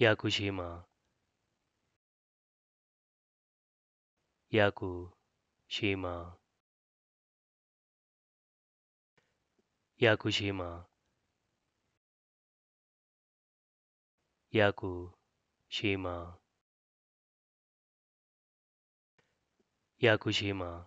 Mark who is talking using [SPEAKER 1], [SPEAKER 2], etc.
[SPEAKER 1] Yakushima Yakushima Yakushima Yakushima Yakushima